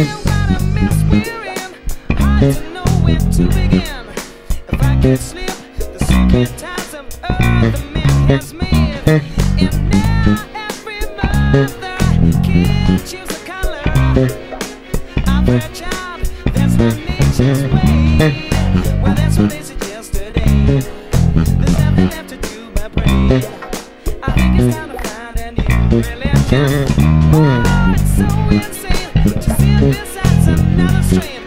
I think it's time to find a new religion another strain.